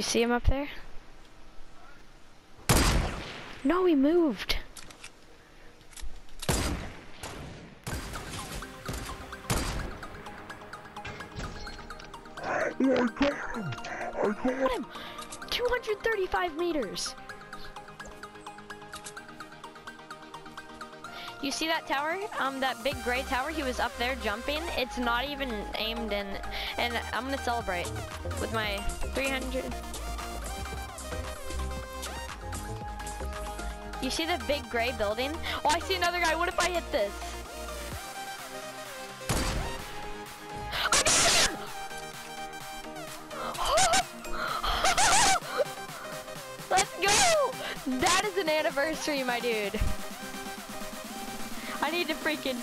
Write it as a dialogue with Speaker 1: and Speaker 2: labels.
Speaker 1: You see him up there? No, he moved.
Speaker 2: I got him! I!
Speaker 1: Got him. 235 meters. You see that tower? Um, that big gray tower? He was up there jumping. It's not even aimed in, and I'm gonna celebrate with my 300. You see the big gray building? Oh, I see another guy. What if I hit this? Let's go! That is an anniversary, my dude. I need to freaking.